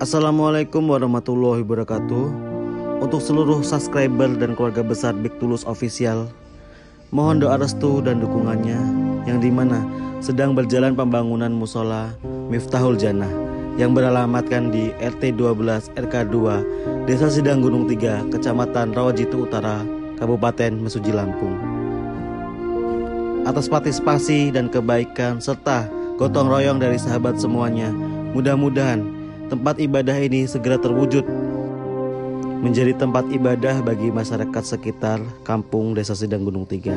Assalamualaikum warahmatullahi wabarakatuh. Untuk seluruh subscriber dan keluarga besar Big Tulus Official Mohon doa restu dan dukungannya Yang di mana sedang berjalan pembangunan musola Miftahul Jannah Yang beralamatkan di RT 12 RK 2 Desa Sidang Gunung 3 Kecamatan Rawajitu Utara Kabupaten Mesuji Lampung. Atas partisipasi dan kebaikan serta gotong royong dari sahabat semuanya Mudah-mudahan tempat ibadah ini segera terwujud menjadi tempat ibadah bagi masyarakat sekitar kampung Desa Sidang Gunung Tiga.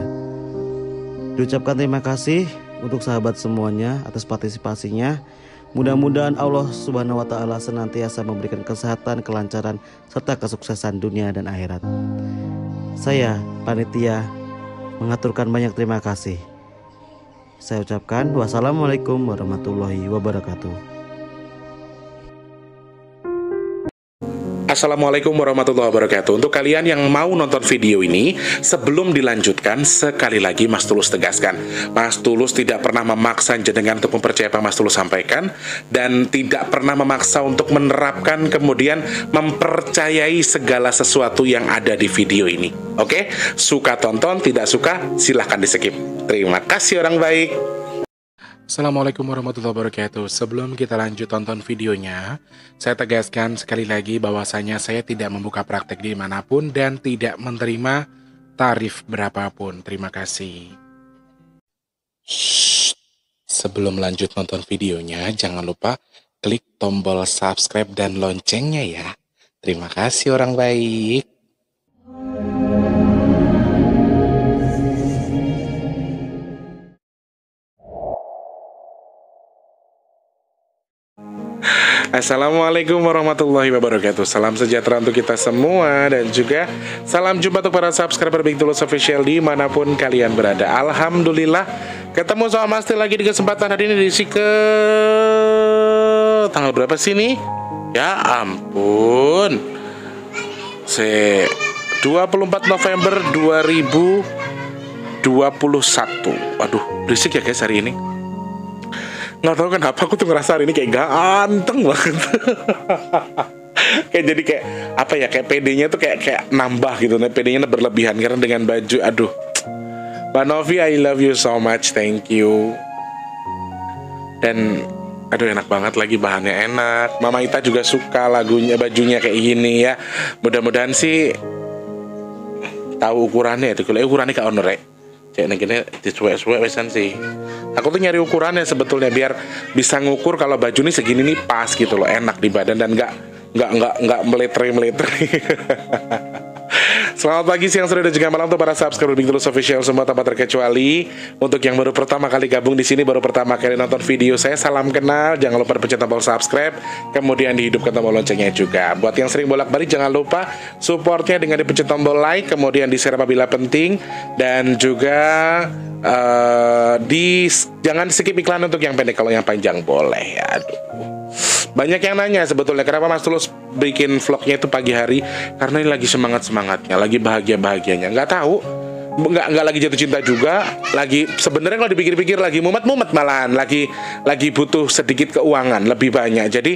Diucapkan terima kasih untuk sahabat semuanya atas partisipasinya. Mudah-mudahan Allah Subhanahu wa taala senantiasa memberikan kesehatan, kelancaran serta kesuksesan dunia dan akhirat. Saya panitia mengaturkan banyak terima kasih. Saya ucapkan wassalamualaikum warahmatullahi wabarakatuh. Assalamualaikum warahmatullahi wabarakatuh. Untuk kalian yang mau nonton video ini Sebelum dilanjutkan Sekali lagi Mas Tulus tegaskan. Mas Tulus tidak pernah memaksa jenengan Untuk mempercayai apa Mas Tulus sampaikan Dan tidak pernah memaksa untuk menerapkan Kemudian mempercayai segala sesuatu yang ada di video ini. Oke? Suka tonton, tidak suka Silahkan di skip Terima kasih orang baik Assalamualaikum warahmatullahi wabarakatuh. Sebelum kita lanjut tonton videonya Saya tegaskan sekali lagi bahwasanya saya tidak membuka praktek di mana pun Dan tidak menerima tarif berapapun. Terima kasih. Sebelum lanjut nonton videonya Jangan lupa klik tombol subscribe dan loncengnya ya. Terima kasih orang baik Assalamualaikum warahmatullahi wabarakatuh. Salam sejahtera untuk kita semua Dan juga salam jumpa untuk para subscriber Big Tulus Official Di mana pun kalian berada. Alhamdulillah Ketemu sama Mas lagi di kesempatan hari ini Di ke Tanggal berapa sih nih? Ya ampun. Se 24 November 2021 Waduh berisik ya guys hari ini nggak tahu kenapa aku tuh ngerasa hari ini kayak ganteng banget. Kayak jadi kayak apa ya kayak PD-nya tuh kayak kayak nambah gitu. Nah PD-nya berlebihan karena dengan baju aduh. Mbak Novi I love you so much thank you. Dan aduh enak banget lagi bahannya enak. Mama Ita juga suka lagunya bajunya kayak gini ya. Mudah-mudahan sih tahu ukurannya itu. Kalau ukurannya kayak honor ya cek nih gini dicuek-cuek wesan sih. Aku tuh nyari ukurannya sebetulnya biar bisa ngukur kalau baju ini segini nih pas gitu loh enak di badan dan nggak nggak nggak nggak meletri meletri Selamat pagi, siang, sore, dan juga malam untuk para subscriber Big Tulus Official semua tanpa terkecuali. Untuk yang baru pertama kali gabung di sini, baru pertama kali nonton video saya, salam kenal. Jangan lupa pencet tombol subscribe, kemudian dihidupkan tombol loncengnya juga. Buat yang sering bolak-balik, jangan lupa supportnya dengan dipencet tombol like, kemudian di share apabila penting, dan juga uh, di jangan skip iklan untuk yang pendek kalau yang panjang boleh. Aduh. Banyak yang nanya sebetulnya kenapa Mas Tulus bikin vlognya itu pagi hari karena ini lagi semangat semangatnya, lagi bahagia bahagianya. Nggak tahu, nggak nggak lagi jatuh cinta juga, lagi sebenarnya kalau dipikir-pikir lagi mumet-mumet malahan, lagi lagi butuh sedikit keuangan lebih banyak. Jadi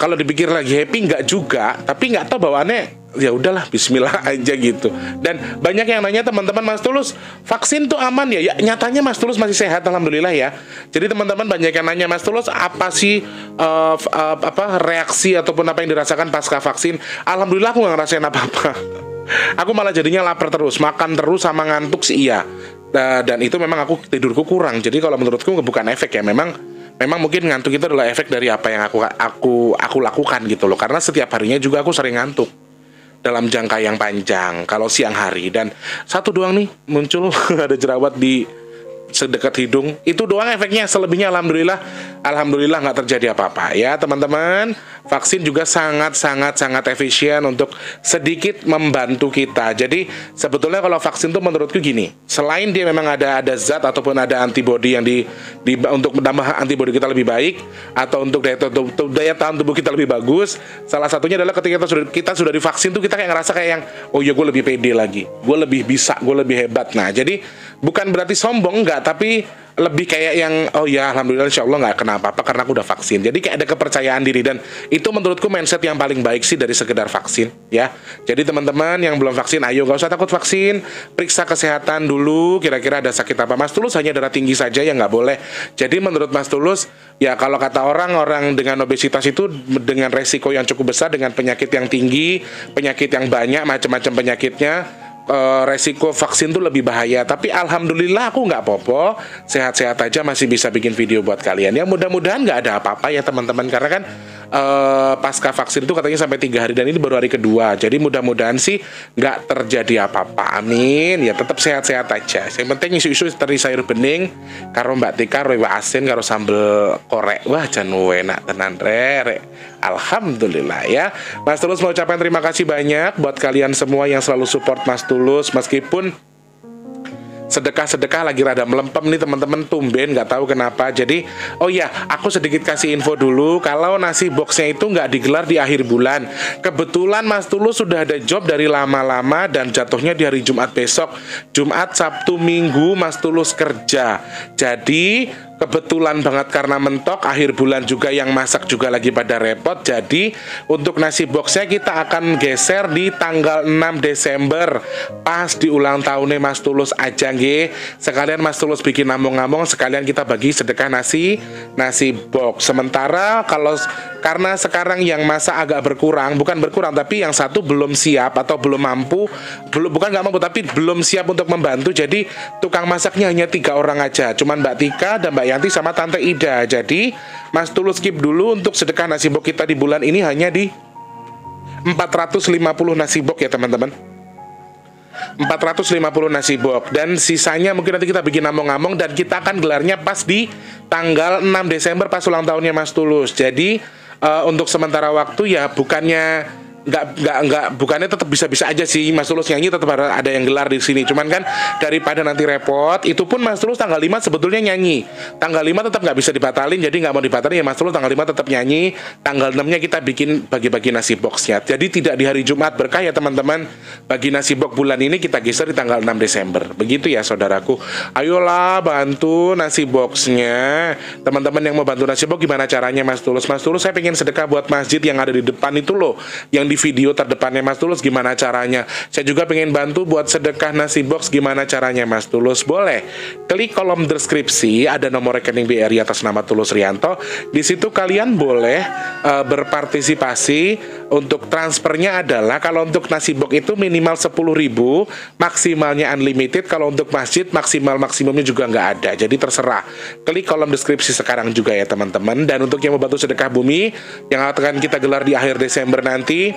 kalau dipikir lagi happy nggak juga, tapi nggak tahu bawaannya ya udahlah Bismillah aja gitu. Dan banyak yang nanya teman-teman Mas Tulus vaksin tuh aman ya? Ya nyatanya Mas Tulus masih sehat Alhamdulillah ya. Jadi teman-teman banyak yang nanya Mas Tulus apa sih uh, uh, apa reaksi ataupun apa yang dirasakan pasca vaksin? Alhamdulillah aku nggak ngerasain apa-apa. Aku malah jadinya lapar terus makan terus sama ngantuk sih iya. Dan itu memang aku tidurku kurang. Jadi kalau menurutku bukan efek ya. Memang memang mungkin ngantuk itu adalah efek dari apa yang aku aku aku lakukan gitu loh. Karena setiap harinya juga aku sering ngantuk dalam jangka yang panjang. Kalau siang hari dan satu doang nih muncul ada jerawat di sedekat hidung itu doang efeknya. Selebihnya alhamdulillah alhamdulillah nggak terjadi apa-apa. Ya teman-teman vaksin juga sangat sangat sangat efisien untuk sedikit membantu kita. Jadi sebetulnya kalau vaksin tuh menurutku gini selain dia memang ada ada zat ataupun ada antibody yang di, di untuk menambah antibody kita lebih baik atau untuk daya, daya tahan tubuh kita lebih bagus salah satunya adalah ketika kita sudah kita sudah divaksin tuh kita kayak ngerasa kayak yang oh ya gue lebih pede lagi. Gue lebih bisa gue lebih hebat. Nah jadi bukan berarti sombong enggak tapi lebih kayak yang oh ya alhamdulillah insya Allah nggak kena apa-apa karena aku udah vaksin. Jadi kayak ada kepercayaan diri dan itu menurutku mindset yang paling baik sih dari sekedar vaksin ya. Jadi teman-teman yang belum vaksin ayo gak usah takut vaksin. Periksa kesehatan dulu kira-kira ada sakit apa. Mas Tulus hanya darah tinggi saja yang nggak boleh. Jadi menurut Mas Tulus ya kalau kata orang orang dengan obesitas itu dengan resiko yang cukup besar dengan penyakit yang tinggi penyakit yang banyak macam-macam penyakitnya uh, resiko vaksin tuh lebih bahaya. Tapi alhamdulillah aku nggak popo, sehat-sehat aja masih bisa bikin video buat kalian. Ya mudah-mudahan nggak ada apa-apa ya teman-teman karena kan uh, pasca vaksin itu katanya sampai tiga hari dan ini baru hari kedua. Jadi mudah-mudahan sih nggak terjadi apa-apa. Amin. Ya tetap sehat-sehat aja. Yang penting isu-isu teri sayur bening karo Mbak Tika roy asin karo sambel korek. Wah jangan enak tenan re. Alhamdulillah ya. Mas Tulus mau ucapkan terima kasih banyak buat kalian semua yang selalu support Mas Tulus meskipun sedekah-sedekah lagi rada melempem nih teman-teman tumben nggak tahu kenapa. Jadi oh ya aku sedikit kasih info dulu. Kalau nasi boxnya itu nggak digelar di akhir bulan kebetulan Mas Tulus sudah ada job dari lama-lama dan jatuhnya di hari Jumat besok. Jumat Sabtu Minggu Mas Tulus kerja. Jadi kebetulan banget karena mentok akhir bulan juga yang masak juga lagi pada repot. Jadi untuk nasi boxnya kita akan geser di tanggal 6 Desember. Pas di ulang tahunnya Mas Tulus aja nge sekalian Mas Tulus bikin ngomong-ngomong sekalian kita bagi sedekah nasi nasi box. Sementara kalau karena sekarang yang masa agak berkurang bukan berkurang tapi yang satu belum siap atau belum mampu belum bukan nggak mampu tapi belum siap untuk membantu jadi tukang masaknya hanya tiga orang aja cuman Mbak Tika dan Mbak Yanti sama Tante Ida. Jadi Mas Tulus skip dulu untuk sedekah nasi bok kita di bulan ini hanya di 450 nasi bok ya teman-teman. 450 nasi bok dan sisanya mungkin nanti kita bikin ngomong-ngomong dan kita akan gelarnya pas di tanggal 6 Desember pas ulang tahunnya Mas Tulus. Jadi uh, untuk sementara waktu ya bukannya nggak nggak nggak bukannya tetap bisa-bisa aja sih Mas Tulus nyanyi tetap ada yang gelar di sini. Cuman kan daripada nanti repot itu pun Mas Tulus tanggal 5 sebetulnya nyanyi. Tanggal 5 tetap nggak bisa dibatalin jadi nggak mau dibatalin ya Mas Tulus tanggal 5 tetap nyanyi. Tanggal 6 nya kita bikin bagi-bagi nasi boxnya. Jadi tidak di hari Jumat berkah ya teman-teman. Bagi nasi box bulan ini kita geser di tanggal 6 Desember. Begitu ya saudaraku. Ayolah bantu nasi boxnya. Teman-teman yang mau bantu nasi box gimana caranya Mas Tulus? Mas Tulus saya pengen sedekah buat masjid yang ada di depan itu loh. Yang di video terdepannya Mas Tulus gimana caranya. Saya juga pengen bantu buat sedekah nasi box gimana caranya Mas Tulus. Boleh klik kolom deskripsi ada nomor rekening BRI atas nama Tulus Rianto. Di situ kalian boleh uh, berpartisipasi untuk transfernya adalah kalau untuk nasi box itu minimal 10.000 maksimalnya unlimited kalau untuk masjid maksimal maksimumnya juga nggak ada jadi terserah klik kolom deskripsi sekarang juga ya teman-teman dan untuk yang membantu sedekah bumi yang akan kita gelar di akhir Desember nanti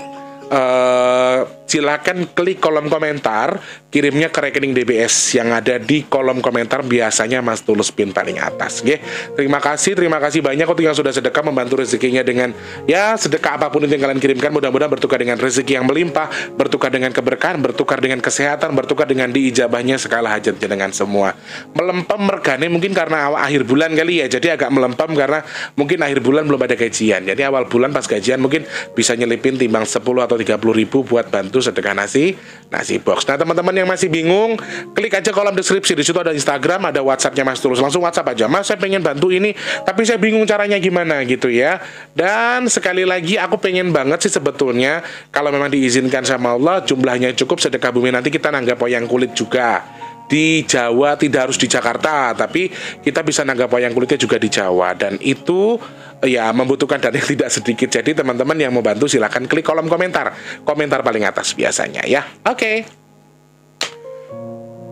uh, silakan klik kolom komentar kirimnya ke rekening DBS yang ada di kolom komentar biasanya Mas Tulus pin paling atas Oke, terima kasih terima kasih banyak untuk yang sudah sedekah membantu rezekinya dengan ya sedekah apa pun yang kalian kirimkan mudah-mudahan bertukar dengan rezeki yang melimpah bertukar dengan keberkahan bertukar dengan kesehatan bertukar dengan diijabahnya segala hajatnya dengan semua. Melempem mergane mungkin karena awal akhir bulan kali ya jadi agak melempem karena mungkin akhir bulan belum ada gajian. Jadi awal bulan pas gajian mungkin bisa nyelipin timbang 10 atau 30 ribu buat bantu sedekah nasi nasi box. Nah teman-teman yang masih bingung, klik aja kolom deskripsi di situ ada Instagram, ada WhatsAppnya Mas Tulus. Langsung WhatsApp aja, Mas saya pengen bantu ini, tapi saya bingung caranya gimana gitu ya. Dan sekali lagi aku pengen banget sih sebetulnya kalau memang diizinkan sama Allah jumlahnya cukup sedekah bumi nanti kita nanggap wayang kulit juga di Jawa tidak harus di Jakarta tapi kita bisa nanggap wayang kulitnya juga di Jawa dan itu ya membutuhkan dana yang tidak sedikit. Jadi teman-teman yang mau bantu silahkan klik kolom komentar. Komentar paling atas biasanya ya. Oke. Okay.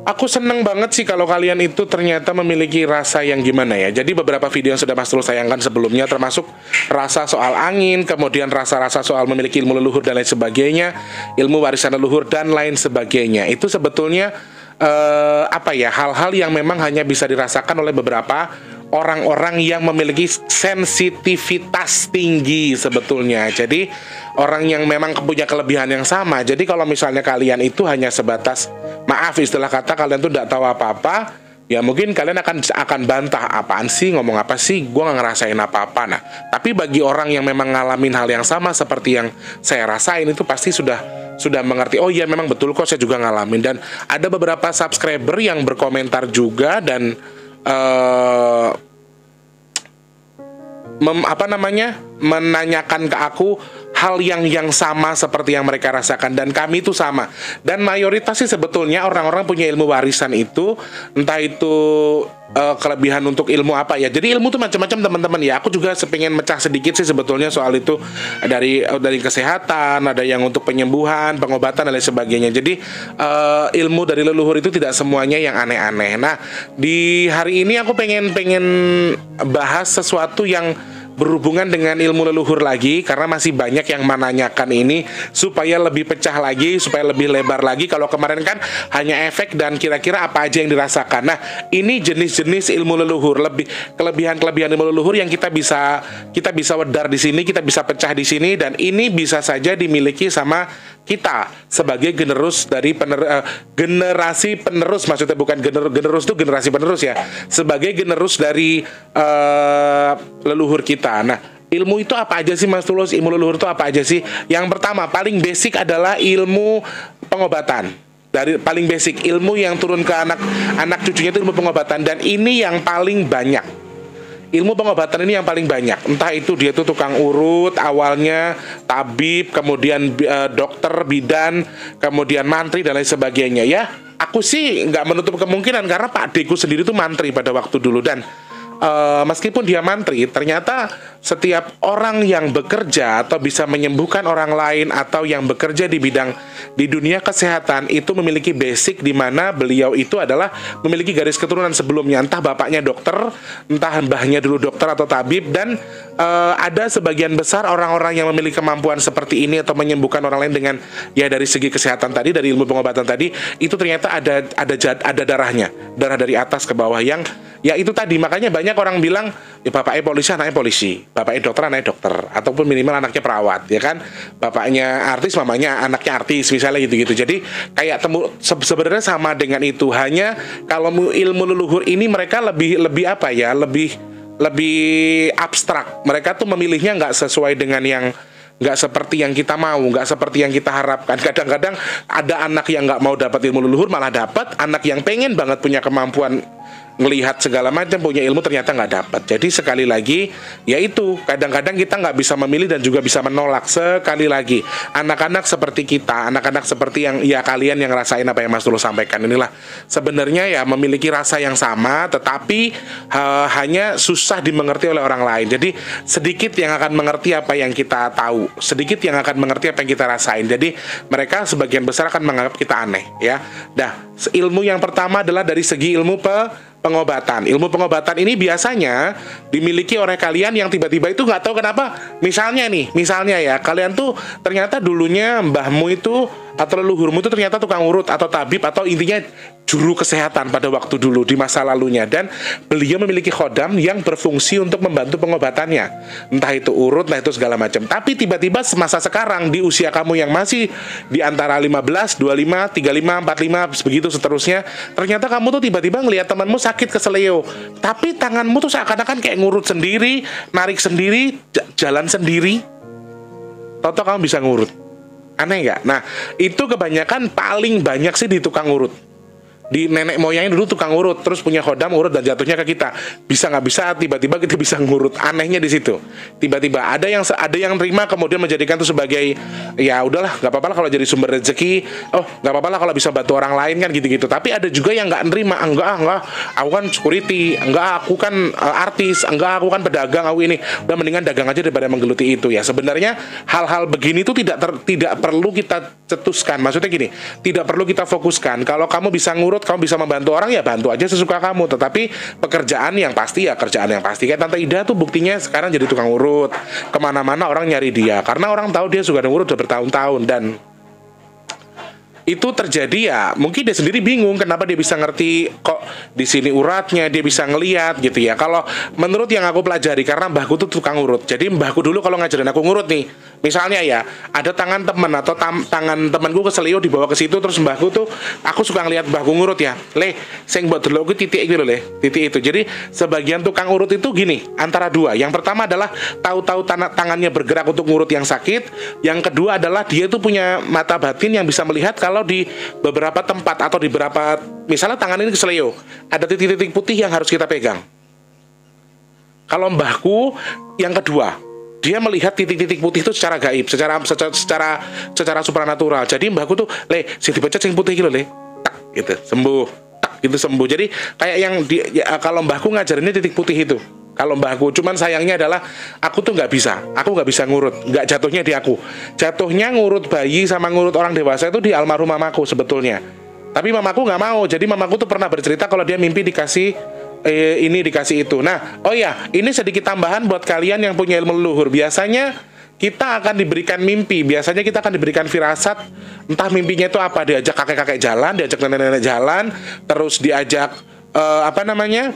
Aku seneng banget sih kalau kalian itu ternyata memiliki rasa yang gimana ya. Jadi beberapa video yang sudah Mas Tulus sayangkan sebelumnya termasuk rasa soal angin, kemudian rasa-rasa soal memiliki ilmu leluhur dan lain sebagainya, ilmu warisan leluhur dan lain sebagainya. Itu sebetulnya uh, apa ya hal-hal yang memang hanya bisa dirasakan oleh beberapa orang-orang yang memiliki sensitivitas tinggi sebetulnya. Jadi orang yang memang punya kelebihan yang sama. Jadi kalau misalnya kalian itu hanya sebatas maaf istilah kata kalian tuh tidak tahu apa-apa, ya mungkin kalian akan akan bantah apaan sih ngomong apa sih gue nggak ngerasain apa-apa nah tapi bagi orang yang memang ngalamin hal yang sama seperti yang saya rasain itu pasti sudah sudah mengerti oh iya memang betul kok saya juga ngalamin. Dan ada beberapa subscriber yang berkomentar juga dan uh, mem, apa namanya menanyakan ke aku hal yang yang sama seperti yang mereka rasakan. Dan kami itu sama. Dan mayoritas sih sebetulnya orang-orang punya ilmu warisan itu entah itu uh, kelebihan untuk ilmu apa ya. Jadi ilmu tuh macam-macam teman-teman ya. Aku juga sepingin mecah sedikit sih sebetulnya soal itu. Dari dari kesehatan ada yang untuk penyembuhan pengobatan dan lain sebagainya. Jadi uh, ilmu dari leluhur itu tidak semuanya yang aneh-aneh. Nah di hari ini aku pengen pengen bahas sesuatu yang berhubungan dengan ilmu leluhur lagi karena masih banyak yang menanyakan ini supaya lebih pecah lagi, supaya lebih lebar lagi. Kalau kemarin kan hanya efek dan kira-kira apa aja yang dirasakan. Nah, ini jenis-jenis ilmu leluhur, lebih kelebihan-kelebihan ilmu leluhur yang kita bisa kita bisa wedar di sini, kita bisa pecah di sini dan ini bisa saja dimiliki sama kita sebagai generus dari pener, uh, generasi penerus maksudnya bukan gener, generus itu generasi penerus ya sebagai generus dari uh, leluhur kita. Nah ilmu itu apa aja sih Mas Tulus? Ilmu leluhur itu apa aja sih? Yang pertama paling basic adalah ilmu pengobatan. Dari paling basic ilmu yang turun ke anak anak cucunya itu ilmu pengobatan. Dan ini yang paling banyak ilmu pengobatan ini yang paling banyak. Entah itu dia tuh tukang urut awalnya, tabib, kemudian uh, dokter, bidan, kemudian mantri dan lain sebagainya ya. Aku sih nggak menutup kemungkinan karena Pak Deku sendiri tuh mantri pada waktu dulu dan uh, meskipun dia mantri, ternyata setiap orang yang bekerja atau bisa menyembuhkan orang lain atau yang bekerja di bidang di dunia kesehatan itu memiliki basic di mana beliau itu adalah memiliki garis keturunan sebelumnya. Entah bapaknya dokter, entah mbahnya dulu dokter atau tabib dan uh, ada sebagian besar orang-orang yang memiliki kemampuan seperti ini atau menyembuhkan orang lain dengan ya dari segi kesehatan tadi dari ilmu pengobatan tadi itu ternyata ada ada ada darahnya, darah dari atas ke bawah yang ya itu tadi. Makanya banyak orang bilang ya bapaknya polisi anaknya polisi. Bapaknya dokter anaknya dokter. Ataupun minimal anaknya perawat ya kan? Bapaknya artis mamanya anaknya artis misalnya gitu-gitu. Jadi kayak temu se sebenarnya sama dengan itu. Hanya kalau ilmu leluhur ini mereka lebih lebih apa ya? Lebih lebih abstrak. Mereka tuh memilihnya nggak sesuai dengan yang nggak seperti yang kita mau, nggak seperti yang kita harapkan. Kadang-kadang ada anak yang nggak mau dapat ilmu leluhur malah dapat, anak yang pengen banget punya kemampuan melihat segala macam punya ilmu ternyata nggak dapat. Jadi sekali lagi yaitu kadang-kadang kita nggak bisa memilih dan juga bisa menolak sekali lagi anak-anak seperti kita, anak-anak seperti yang ya kalian yang rasain apa yang Mas Dulu sampaikan inilah sebenarnya ya memiliki rasa yang sama tetapi uh, hanya susah dimengerti oleh orang lain. Jadi sedikit yang akan mengerti apa yang kita tahu, sedikit yang akan mengerti apa yang kita rasain. Jadi mereka sebagian besar akan menganggap kita aneh ya. Dah ilmu yang pertama adalah dari segi ilmu pe pengobatan. Ilmu pengobatan ini biasanya dimiliki oleh kalian yang tiba-tiba itu nggak tahu kenapa. Misalnya nih, misalnya ya, kalian tuh ternyata dulunya mbahmu itu atau leluhurmu itu ternyata tukang urut atau tabib atau intinya juru kesehatan pada waktu dulu di masa lalunya. Dan beliau memiliki khodam yang berfungsi untuk membantu pengobatannya. Entah itu urut entah itu segala macam. Tapi tiba-tiba semasa sekarang di usia kamu yang masih di antara 15, 25, 35, 45 begitu seterusnya ternyata kamu tuh tiba-tiba ngelihat temanmu sakit keseleo tapi tanganmu tuh seakan-akan kayak ngurut sendiri narik sendiri jalan sendiri. Toto kamu bisa ngurut Aneh nggak? Nah, itu kebanyakan paling banyak sih di tukang urut di nenek moyangnya dulu tukang urut terus punya khodam urut dan jatuhnya ke kita. Bisa nggak bisa tiba-tiba kita bisa ngurut. Anehnya di situ. Tiba-tiba ada yang ada yang terima kemudian menjadikan itu sebagai ya udahlah nggak apa-apa kalau jadi sumber rezeki. Oh nggak apa-apa kalau bisa bantu orang lain kan gitu-gitu. Tapi ada juga yang nggak nerima. Enggak enggak. Aku kan security. Enggak aku kan uh, artis. Enggak aku kan pedagang. Aku ini. Udah mendingan dagang aja daripada menggeluti itu. Ya sebenarnya hal-hal begini itu tidak ter, tidak perlu kita cetuskan. Maksudnya gini tidak perlu kita fokuskan. Kalau kamu bisa ngurut kamu bisa membantu orang ya bantu aja sesuka kamu. Tetapi pekerjaan yang pasti ya kerjaan yang pasti. Kayak tante Ida tuh buktinya sekarang jadi tukang urut. Ke mana-mana orang nyari dia. Karena orang tahu dia suka urut udah bertahun-tahun. Dan itu terjadi ya mungkin dia sendiri bingung kenapa dia bisa ngerti kok di sini uratnya dia bisa ngeliat gitu ya. Kalau menurut yang aku pelajari karena mbahku tuh tukang urut. Jadi mbahku dulu kalau ngajarin aku ngurut nih misalnya ya ada tangan temen atau tam, tangan temanku keselio dibawa ke situ terus mbahku tuh aku suka ngeliat mbahku ngurut ya. Le sing buat dulu titik gitu le titik itu. Jadi sebagian tukang urut itu gini antara dua. Yang pertama adalah tahu-tahu tangannya bergerak untuk ngurut yang sakit. Yang kedua adalah dia tuh punya mata batin yang bisa melihat kalau kalau di beberapa tempat atau di beberapa misalnya tangan ini keseleo, ada titik-titik putih yang harus kita pegang. Kalau mbahku yang kedua, dia melihat titik-titik putih itu secara gaib, secara secara secara, secara supranatural. Jadi mbahku tuh, le, si dibaca yang putih gitu le, tak gitu, sembuh, tak gitu sembuh. Jadi kayak yang di, ya, kalau mbahku ngajarinnya titik putih itu. Kalau mbahku, cuman sayangnya adalah aku tuh nggak bisa, aku nggak bisa ngurut, nggak jatuhnya di aku, jatuhnya ngurut bayi sama ngurut orang dewasa itu di almarhum mamaku sebetulnya. Tapi mamaku nggak mau, jadi mamaku tuh pernah bercerita kalau dia mimpi dikasih eh, ini dikasih itu. Nah, oh ya, ini sedikit tambahan buat kalian yang punya ilmu leluhur. Biasanya kita akan diberikan mimpi. Biasanya kita akan diberikan firasat. Entah mimpinya itu apa, diajak kakek-kakek jalan, diajak nenek-nenek jalan, terus diajak eh, apa namanya?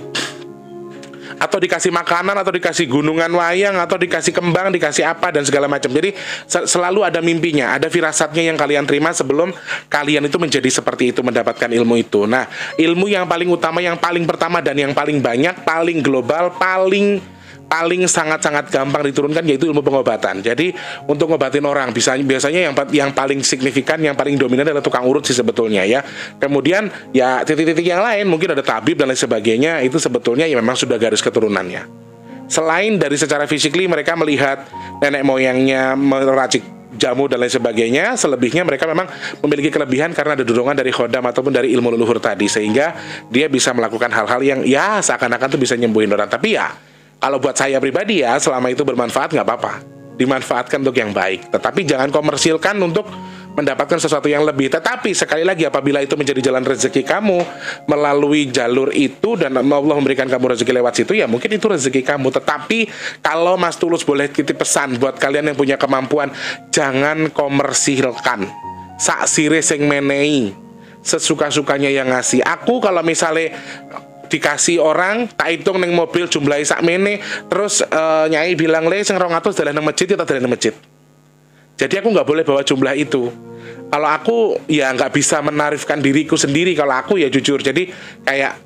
Atau dikasih makanan atau dikasih gunungan wayang atau dikasih kembang dikasih apa dan segala macam. Jadi selalu ada mimpinya ada firasatnya yang kalian terima sebelum kalian itu menjadi seperti itu mendapatkan ilmu itu. Nah ilmu yang paling utama yang paling pertama dan yang paling banyak paling global paling paling sangat-sangat gampang diturunkan yaitu ilmu pengobatan. Jadi untuk ngobatin orang bisa biasanya yang yang paling signifikan, yang paling dominan adalah tukang urut sih sebetulnya ya. Kemudian ya titik-titik yang lain mungkin ada tabib dan lain sebagainya itu sebetulnya ya memang sudah garis keturunannya. Selain dari secara fisikly mereka melihat nenek moyangnya meracik jamu dan lain sebagainya selebihnya mereka memang memiliki kelebihan karena ada dorongan dari khodam ataupun dari ilmu leluhur tadi sehingga dia bisa melakukan hal-hal yang ya seakan-akan tuh bisa nyembuhin orang tapi ya kalau buat saya pribadi ya, selama itu bermanfaat nggak apa-apa. Dimanfaatkan untuk yang baik. Tetapi jangan komersilkan untuk mendapatkan sesuatu yang lebih. Tetapi sekali lagi apabila itu menjadi jalan rezeki kamu melalui jalur itu dan Allah memberikan kamu rezeki lewat situ ya mungkin itu rezeki kamu. Tetapi kalau Mas Tulus boleh titip pesan buat kalian yang punya kemampuan jangan komersilkan. Sak sire sing menei sesuka-sukanya yang ngasih. Aku kalau misalnya dikasih orang tak hitung neng mobil jumlahi sak mene terus uh, nyai bilang le sing 200 dalan nang masjid kita dalan nang masjid. Jadi aku nggak boleh bawa jumlah itu. Kalau aku ya nggak bisa menarifkan diriku sendiri. Kalau aku ya jujur. Jadi kayak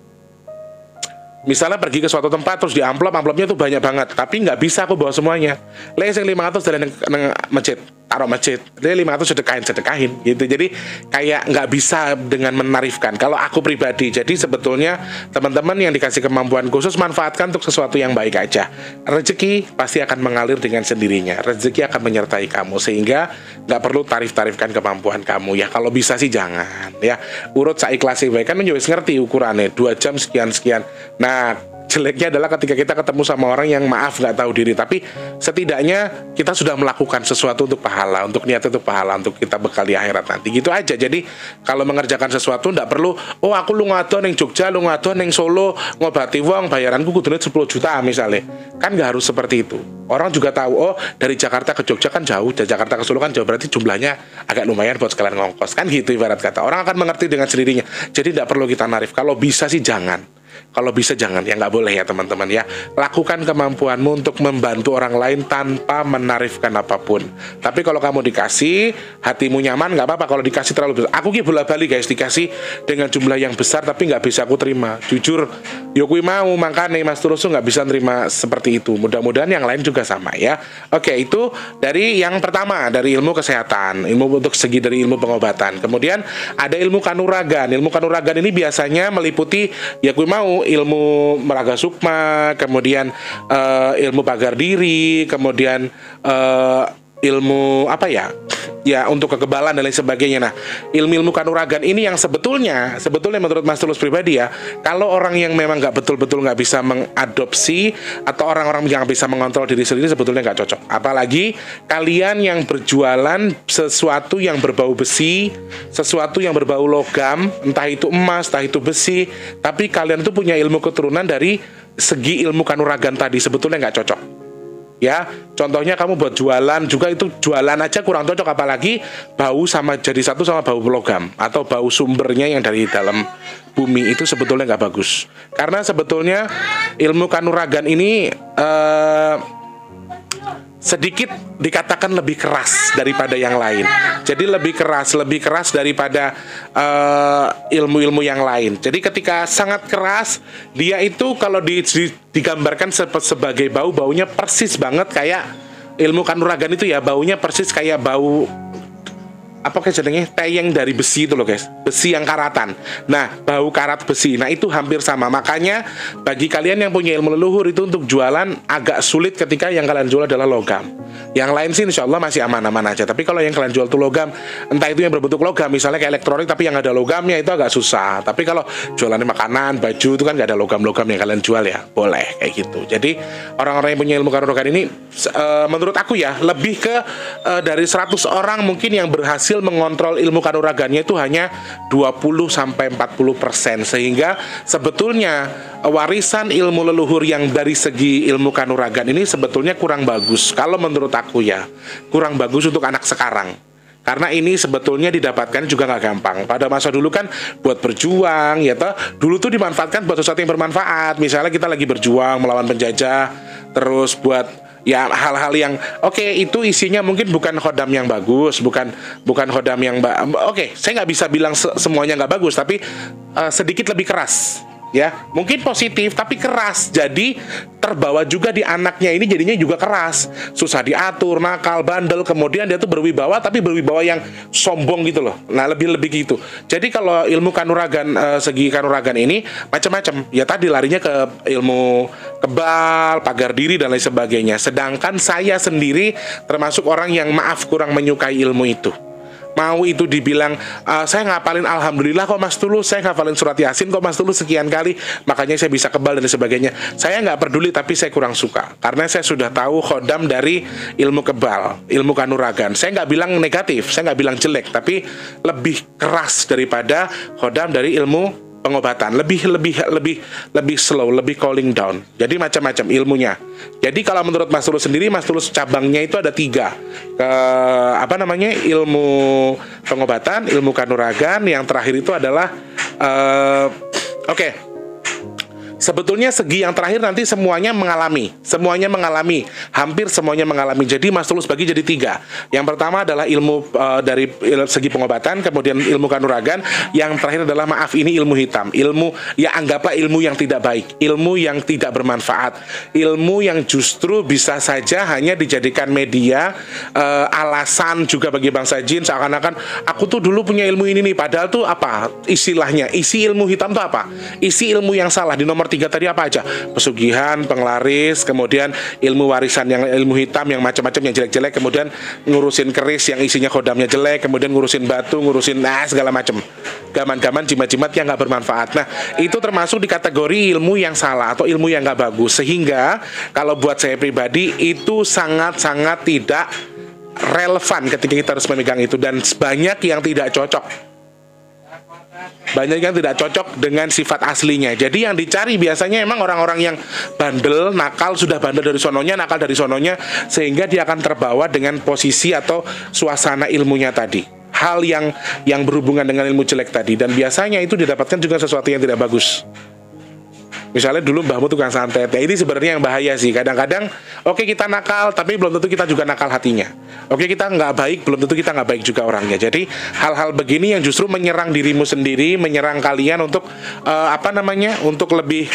misalnya pergi ke suatu tempat terus di amplop amplopnya tuh banyak banget. Tapi nggak bisa aku bawa semuanya. Le sing 500 dalan nang masjid taruh masjid. Dia 500 sedekahin sedekahin gitu. Jadi kayak nggak bisa dengan menarifkan. Kalau aku pribadi jadi sebetulnya teman-teman yang dikasih kemampuan khusus manfaatkan untuk sesuatu yang baik aja. Rezeki pasti akan mengalir dengan sendirinya. Rezeki akan menyertai kamu sehingga nggak perlu tarif-tarifkan kemampuan kamu. Ya kalau bisa sih jangan ya. Urut saya ikhlasi baik kan? Ngerti ukurannya. Dua jam sekian sekian nah jeleknya adalah ketika kita ketemu sama orang yang maaf nggak tahu diri. Tapi setidaknya kita sudah melakukan sesuatu untuk pahala untuk niat untuk pahala untuk kita bekal di akhirat nanti. Gitu aja. Jadi kalau mengerjakan sesuatu nggak perlu oh aku lu ngadon yang Jogja lu ngadon yang Solo ngobati wong bayaranku kudunya 10 juta misalnya. Kan nggak harus seperti itu. Orang juga tahu oh dari Jakarta ke Jogja kan jauh dari Jakarta ke Solo kan jauh berarti jumlahnya agak lumayan buat sekalian ngongkos. Kan gitu ibarat kata. Orang akan mengerti dengan sendirinya. Jadi tidak perlu kita narif. Kalau bisa sih jangan kalau bisa jangan, ya nggak boleh ya teman-teman ya. Lakukan kemampuanmu untuk membantu orang lain tanpa menarifkan apa pun. Tapi kalau kamu dikasih, hatimu nyaman, nggak apa-apa. Kalau dikasih terlalu besar, aku ki bola balik guys dikasih dengan jumlah yang besar, tapi nggak bisa aku terima. Jujur, Yokui ya mau makanya Mas Turusu nggak bisa terima seperti itu. Mudah-mudahan yang lain juga sama ya. Oke, itu dari yang pertama dari ilmu kesehatan, ilmu untuk segi dari ilmu pengobatan. Kemudian ada ilmu kanuragan. Ilmu kanuragan ini biasanya meliputi ya mau ilmu meraga sukma, kemudian uh, ilmu pagar diri, kemudian uh, ilmu apa ya? Ya untuk kekebalan dan lain sebagainya. Nah, ilmu-ilmu kanuragan ini yang sebetulnya, sebetulnya menurut Mas Tulus pribadi ya, kalau orang yang memang nggak betul-betul nggak bisa mengadopsi atau orang-orang yang bisa mengontrol diri sendiri sebetulnya nggak cocok. Apalagi kalian yang berjualan sesuatu yang berbau besi, sesuatu yang berbau logam, entah itu emas, entah itu besi, tapi kalian itu punya ilmu keturunan dari segi ilmu kanuragan tadi sebetulnya nggak cocok ya contohnya kamu buat jualan juga itu jualan aja kurang cocok apalagi bau sama jadi satu sama bau logam atau bau sumbernya yang dari dalam bumi itu sebetulnya nggak bagus. Karena sebetulnya ilmu kanuragan ini eh, sedikit dikatakan lebih keras daripada yang lain. Jadi lebih keras, lebih keras daripada eh, ilmu-ilmu uh, yang lain. Jadi ketika sangat keras, dia itu kalau di, di, digambarkan se sebagai bau, baunya persis banget kayak ilmu kanuragan itu ya, baunya persis kayak bau apa kayak jenenge teyeng dari besi itu loh guys. Besi yang karatan. Nah bau karat besi. Nah itu hampir sama. Makanya bagi kalian yang punya ilmu leluhur itu untuk jualan agak sulit ketika yang kalian jual adalah logam. Yang lain sih insya Allah masih aman-aman aja. Tapi kalau yang kalian jual tuh logam entah itu yang berbentuk logam misalnya kayak elektronik tapi yang ada logamnya itu agak susah. Tapi kalau jualannya makanan baju itu kan gak ada logam-logam yang kalian jual ya. Boleh kayak gitu. Jadi orang-orang yang punya ilmu kanuragan ini uh, menurut aku ya lebih ke uh, dari 100 orang mungkin yang berhasil berhasil mengontrol ilmu kanuragannya itu hanya 20 sampai 40 persen sehingga sebetulnya warisan ilmu leluhur yang dari segi ilmu kanuragan ini sebetulnya kurang bagus kalau menurut aku ya kurang bagus untuk anak sekarang karena ini sebetulnya didapatkan juga nggak gampang. Pada masa dulu kan buat berjuang, ya toh. Dulu tuh dimanfaatkan buat sesuatu yang bermanfaat. Misalnya kita lagi berjuang melawan penjajah, terus buat ya hal-hal yang oke okay, itu isinya mungkin bukan hodam yang bagus bukan bukan hodam yang oke okay, saya nggak bisa bilang se semuanya nggak bagus tapi uh, sedikit lebih keras ya mungkin positif tapi keras. Jadi terbawa juga di anaknya ini jadinya juga keras. Susah diatur nakal bandel. Kemudian dia tuh berwibawa tapi berwibawa yang sombong gitu loh. Nah lebih lebih gitu. Jadi kalau ilmu kanuragan uh, segi kanuragan ini macam-macam. Ya tadi larinya ke ilmu kebal pagar diri dan lain sebagainya. Sedangkan saya sendiri termasuk orang yang maaf kurang menyukai ilmu itu mau itu dibilang uh, saya ngapalin alhamdulillah kok Mas Tulus. Saya ngapalin surat Yasin kok Mas Tulus sekian kali. Makanya saya bisa kebal dan sebagainya. Saya nggak peduli tapi saya kurang suka. Karena saya sudah tahu khodam dari ilmu kebal ilmu kanuragan. Saya nggak bilang negatif saya nggak bilang jelek tapi lebih keras daripada khodam dari ilmu pengobatan. Lebih lebih lebih lebih slow lebih calling down. Jadi macam-macam ilmunya. Jadi kalau menurut Mas Tulus sendiri Mas Tulus cabangnya itu ada tiga. Ke apa namanya ilmu pengobatan ilmu kanuragan yang terakhir itu adalah uh, oke. okay, Sebetulnya segi yang terakhir nanti semuanya mengalami, semuanya mengalami, hampir semuanya mengalami. Jadi Mas Tulus bagi jadi tiga. Yang pertama adalah ilmu uh, dari il, segi pengobatan, kemudian ilmu kanuragan. Yang terakhir adalah maaf ini ilmu hitam, ilmu ya anggaplah ilmu yang tidak baik, ilmu yang tidak bermanfaat, ilmu yang justru bisa saja hanya dijadikan media uh, alasan juga bagi bangsa jin seakan-akan aku tuh dulu punya ilmu ini nih, padahal tuh apa istilahnya? Isi ilmu hitam tuh apa? Isi ilmu yang salah di nomor tiga tadi apa aja? Pesugihan, penglaris, kemudian ilmu warisan yang ilmu hitam yang macam-macam yang jelek-jelek, kemudian ngurusin keris yang isinya kodamnya jelek, kemudian ngurusin batu, ngurusin nah segala macam. Gaman-gaman jimat-jimat yang nggak bermanfaat. Nah, itu termasuk di kategori ilmu yang salah atau ilmu yang nggak bagus. Sehingga kalau buat saya pribadi itu sangat-sangat tidak relevan ketika kita harus memegang itu dan banyak yang tidak cocok banyak yang tidak cocok dengan sifat aslinya. Jadi yang dicari biasanya emang orang-orang yang bandel, nakal, sudah bandel dari sononya, nakal dari sononya, sehingga dia akan terbawa dengan posisi atau suasana ilmunya tadi. Hal yang yang berhubungan dengan ilmu jelek tadi dan biasanya itu didapatkan juga sesuatu yang tidak bagus. Misalnya dulu mbahmu tukang santet. Ya ini sebenarnya yang bahaya sih. Kadang-kadang oke okay, kita nakal, tapi belum tentu kita juga nakal hatinya. Oke okay, kita nggak baik, belum tentu kita nggak baik juga orangnya. Jadi hal-hal begini yang justru menyerang dirimu sendiri, menyerang kalian untuk uh, apa namanya, untuk lebih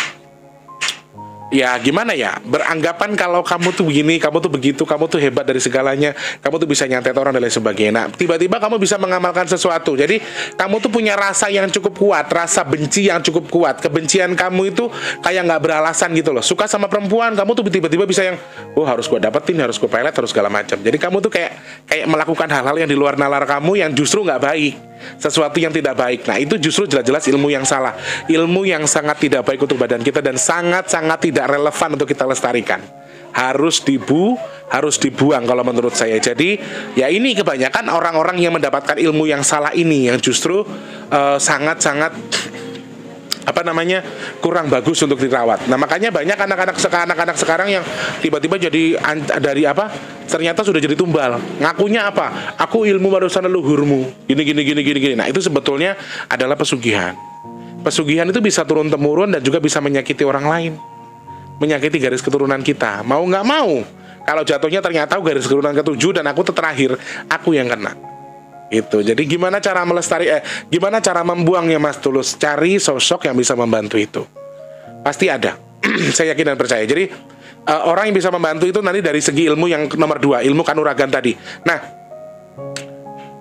ya gimana ya? Beranggapan kalau kamu tuh begini kamu tuh begitu kamu tuh hebat dari segalanya kamu tuh bisa nyantet orang dan lain sebagainya. Nah tiba-tiba kamu bisa mengamalkan sesuatu. Jadi kamu tuh punya rasa yang cukup kuat rasa benci yang cukup kuat. Kebencian kamu itu kayak nggak beralasan gitu loh. Suka sama perempuan kamu tuh tiba-tiba bisa yang oh harus gue dapetin harus gue pelet harus segala macam. Jadi kamu tuh kayak kayak melakukan hal-hal yang di luar nalar kamu yang justru nggak baik. Sesuatu yang tidak baik. Nah, itu justru jelas-jelas ilmu yang salah. Ilmu yang sangat tidak baik untuk badan kita dan sangat-sangat tidak relevan untuk kita lestarikan. Harus dibu, harus dibuang kalau menurut saya. Jadi, ya ini kebanyakan orang-orang yang mendapatkan ilmu yang salah ini yang justru eh, sangat-sangat uh, apa namanya kurang bagus untuk dirawat. Nah makanya banyak anak-anak anak-anak sekarang yang tiba-tiba jadi dari apa ternyata sudah jadi tumbal. Ngakunya apa? Aku ilmu warisan leluhurmu. Gini gini gini gini gini. Nah itu sebetulnya adalah pesugihan. Pesugihan itu bisa turun temurun dan juga bisa menyakiti orang lain, menyakiti garis keturunan kita. Mau nggak mau, kalau jatuhnya ternyata garis keturunan ketujuh dan aku terterakhir, aku yang kena. Itu. Jadi gimana cara melestari eh gimana cara membuangnya Mas Tulus? Cari sosok yang bisa membantu itu. Pasti ada. Saya yakin dan percaya. Jadi uh, orang yang bisa membantu itu nanti dari segi ilmu yang nomor dua, ilmu kanuragan tadi. Nah,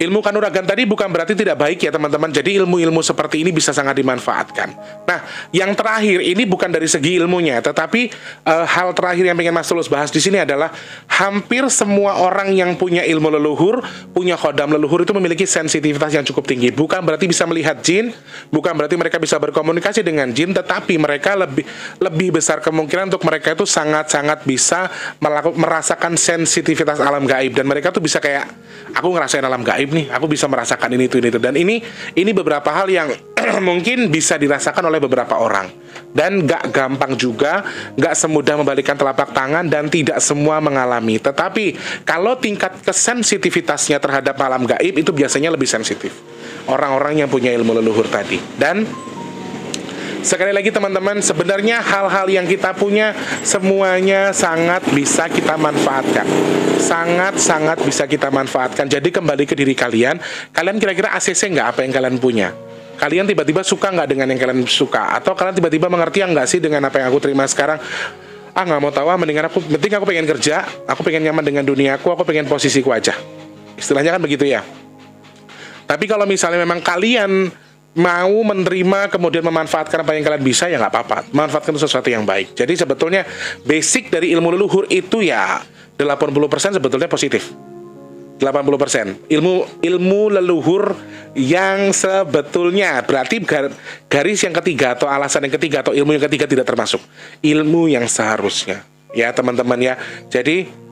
ilmu kanuragan tadi bukan berarti tidak baik ya teman-teman. Jadi ilmu-ilmu seperti ini bisa sangat dimanfaatkan. Nah, yang terakhir ini bukan dari segi ilmunya, tetapi uh, hal terakhir yang pengen Mas Tulus bahas di sini adalah hampir semua orang yang punya ilmu leluhur, punya khodam leluhur itu memiliki sensitivitas yang cukup tinggi. Bukan berarti bisa melihat jin, bukan berarti mereka bisa berkomunikasi dengan jin, tetapi mereka lebih lebih besar kemungkinan untuk mereka itu sangat-sangat bisa melakukan merasakan sensitivitas alam gaib dan mereka tuh bisa kayak aku ngerasain alam gaib nih, aku bisa merasakan ini itu ini itu dan ini ini beberapa hal yang mungkin bisa dirasakan oleh beberapa orang dan gak gampang juga, gak semudah membalikkan telapak tangan dan tidak semua mengalami. Tetapi kalau tingkat kesensitivitasnya terhadap alam gaib itu biasanya lebih sensitif. Orang-orang yang punya ilmu leluhur tadi dan Sekali lagi teman-teman, sebenarnya hal-hal yang kita punya semuanya sangat bisa kita manfaatkan. Sangat-sangat bisa kita manfaatkan. Jadi kembali ke diri kalian, kalian kira-kira ACC nggak apa yang kalian punya? Kalian tiba-tiba suka nggak dengan yang kalian suka? Atau kalian tiba-tiba mengerti nggak sih dengan apa yang aku terima sekarang? Ah nggak mau tahu, ah, mendingan aku, penting aku pengen kerja, aku pengen nyaman dengan duniaku, aku pengen posisiku aja. Istilahnya kan begitu ya. Tapi kalau misalnya memang kalian mau menerima kemudian memanfaatkan apa yang kalian bisa ya nggak apa-apa. Manfaatkan sesuatu yang baik. Jadi sebetulnya basic dari ilmu leluhur itu ya 80% sebetulnya positif. 80% ilmu ilmu leluhur yang sebetulnya berarti garis yang ketiga atau alasan yang ketiga atau ilmu yang ketiga tidak termasuk. Ilmu yang seharusnya. Ya teman-teman ya. Jadi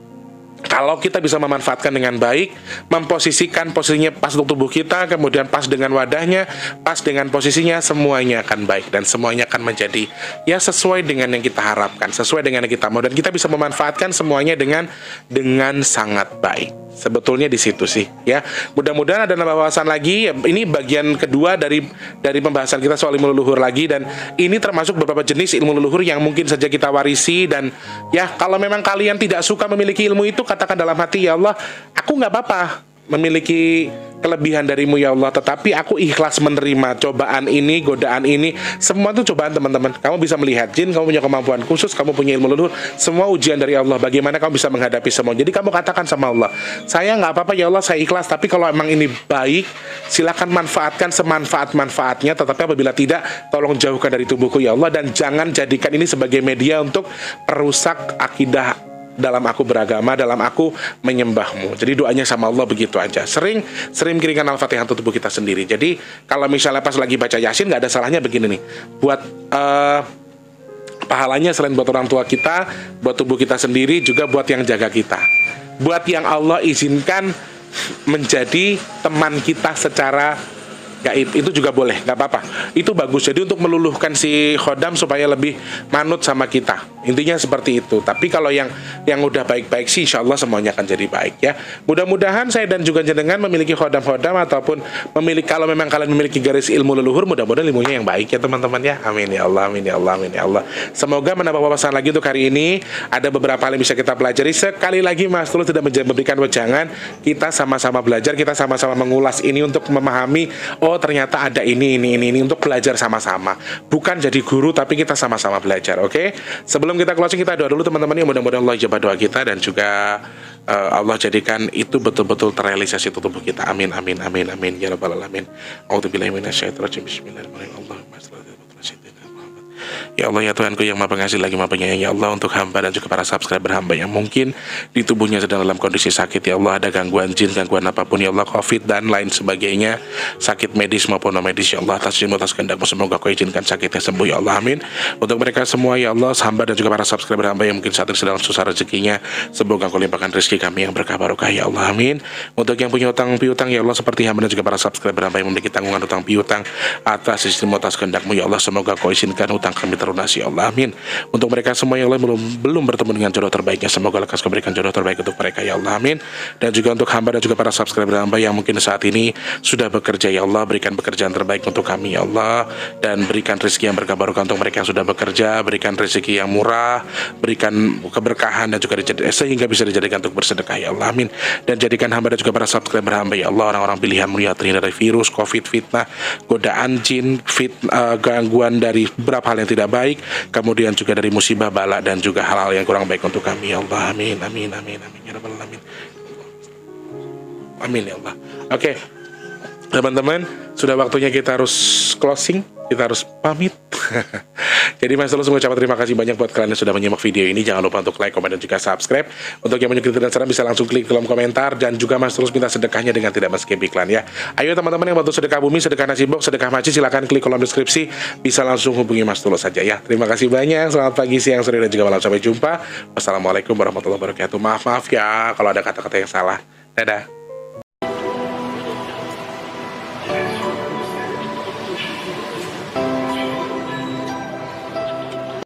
kalau kita bisa memanfaatkan dengan baik, memposisikan posisinya pas untuk tubuh kita, kemudian pas dengan wadahnya, pas dengan posisinya, semuanya akan baik dan semuanya akan menjadi ya sesuai dengan yang kita harapkan, sesuai dengan yang kita mau dan kita bisa memanfaatkan semuanya dengan dengan sangat baik. Sebetulnya di situ sih ya. Mudah-mudahan ada nambah wawasan lagi. Ini bagian kedua dari dari pembahasan kita soal ilmu leluhur lagi dan ini termasuk beberapa jenis ilmu leluhur yang mungkin saja kita warisi dan ya kalau memang kalian tidak suka memiliki ilmu itu katakan dalam hati ya Allah, aku nggak apa-apa memiliki kelebihan darimu ya Allah. Tetapi aku ikhlas menerima cobaan ini godaan ini. Semua itu cobaan teman-teman. Kamu bisa melihat jin kamu punya kemampuan khusus kamu punya ilmu leluhur. Semua ujian dari Allah. Bagaimana kamu bisa menghadapi semua? Jadi kamu katakan sama Allah saya nggak apa-apa ya Allah saya ikhlas. Tapi kalau emang ini baik silakan manfaatkan semanfaat manfaatnya tetapi apabila tidak tolong jauhkan dari tubuhku ya Allah. Dan jangan jadikan ini sebagai media untuk perusak akidah dalam aku beragama, dalam aku menyembahmu. Jadi doanya sama Allah begitu aja. Sering sering kirimkan Al-Fatihah untuk tubuh kita sendiri. Jadi kalau misalnya pas lagi baca Yasin nggak ada salahnya begini nih. Buat uh, pahalanya selain buat orang tua kita, buat tubuh kita sendiri, juga buat yang jaga kita. Buat yang Allah izinkan menjadi teman kita secara gaib itu juga boleh nggak apa-apa. Itu bagus. Jadi untuk meluluhkan si khodam supaya lebih manut sama kita. Intinya seperti itu. Tapi kalau yang yang udah baik-baik sih insya Allah semuanya akan jadi baik ya. Mudah-mudahan saya dan juga jenengan memiliki khodam-khodam ataupun memiliki kalau memang kalian memiliki garis ilmu leluhur mudah-mudahan ilmunya yang baik ya teman-teman ya. Amin ya Allah amin ya Allah amin ya Allah. Semoga menambah wawasan lagi untuk hari ini. Ada beberapa hal yang bisa kita pelajari. Sekali lagi Mas Tulus tidak memberikan wejangan. Kita sama-sama belajar kita sama-sama mengulas ini untuk memahami oh oh ternyata ada ini ini ini ini untuk belajar sama-sama. Bukan jadi guru tapi kita sama-sama belajar oke? Okay? sebelum kita closing kita doa dulu teman-teman yang mudah-mudahan Allah ijabah doa kita dan juga uh, Allah jadikan itu betul-betul terrealisasi tubuh kita. Amin amin amin amin. Ya rabbal alamin. Bismillahirrahmanirrahim Ya Allah ya Tuhanku yang maha pengasih lagi maha penyayang Ya Allah untuk hamba dan juga para subscriber hamba yang mungkin di tubuhnya sedang dalam kondisi sakit Ya Allah ada gangguan jin, gangguan apa pun Ya Allah covid dan lain sebagainya Sakit medis maupun non medis Ya Allah atas ilmu atas kehendakmu semoga kau izinkan sakitnya sembuh Ya Allah amin. Untuk mereka semua Ya Allah hamba dan juga para subscriber hamba yang mungkin saat ini sedang susah rezekinya Semoga kau limpahkan rezeki kami yang berkah barokah Ya Allah amin. Untuk yang punya utang piutang Ya Allah seperti hamba dan juga para subscriber hamba yang memiliki tanggungan utang piutang Atas sistem atas kehendakmu Ya Allah semoga kau izinkan utang kami terlunasi ya Allah. Amin. Untuk mereka semua yang lain belum belum bertemu dengan jodoh terbaiknya semoga lekas keberikan jodoh terbaik untuk mereka ya Allah. Amin. Dan juga untuk hamba dan juga para subscriber hamba yang mungkin saat ini sudah bekerja ya Allah. Berikan pekerjaan terbaik untuk kami ya Allah. Dan berikan rezeki yang berkabar untuk mereka yang sudah bekerja. Berikan rezeki yang murah. Berikan keberkahan dan juga sehingga bisa dijadikan untuk bersedekah ya Allah. Amin. Dan jadikan hamba dan juga para subscriber hamba ya Allah orang-orang pilihan mulia terhindar dari virus covid fitnah godaan jin fit uh, gangguan dari beberapa hal yang tidak baik, kemudian juga dari musibah bala dan juga hal-hal yang kurang baik untuk kami. Ya Allah, amin, amin, amin, amin, ya rabbal alamin. Amin ya Allah. Oke, teman-teman, sudah waktunya kita harus closing, kita harus pamit. Jadi Mas Tulus mengucapkan terima kasih banyak buat kalian yang sudah menyimak video ini. Jangan lupa untuk like, komen, dan juga subscribe. Untuk yang menyukai dan saran bisa langsung klik kolom komentar. Dan juga Mas Tulus minta sedekahnya dengan tidak men-skip iklan ya. Ayo teman-teman yang bantu sedekah bumi, sedekah nasi box, sedekah maci, silahkan klik kolom deskripsi. Bisa langsung hubungi Mas Tulus saja ya. Terima kasih banyak. Selamat pagi, siang, sore, dan juga malam. Sampai jumpa. Wassalamualaikum warahmatullahi wabarakatuh. Maaf-maaf ya kalau ada kata-kata yang salah. Dadah.